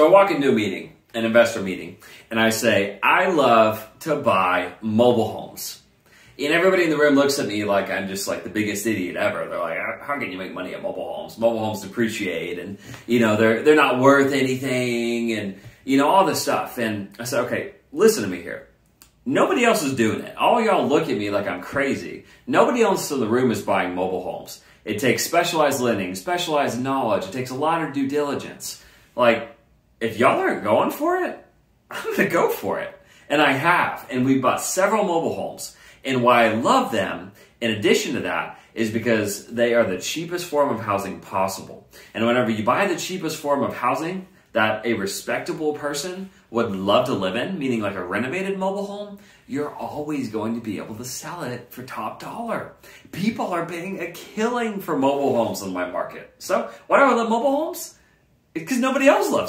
So I walk into a meeting, an investor meeting, and I say, I love to buy mobile homes. And everybody in the room looks at me like I'm just like the biggest idiot ever. They're like, how can you make money at mobile homes? Mobile homes depreciate and, you know, they're, they're not worth anything and, you know, all this stuff. And I said, okay, listen to me here. Nobody else is doing it. All y'all look at me like I'm crazy. Nobody else in the room is buying mobile homes. It takes specialized lending, specialized knowledge. It takes a lot of due diligence. Like, if y'all aren't going for it, I'm going to go for it. And I have. And we bought several mobile homes. And why I love them, in addition to that, is because they are the cheapest form of housing possible. And whenever you buy the cheapest form of housing that a respectable person would love to live in, meaning like a renovated mobile home, you're always going to be able to sell it for top dollar. People are paying a killing for mobile homes in my market. So why do I love mobile homes? Because nobody else loves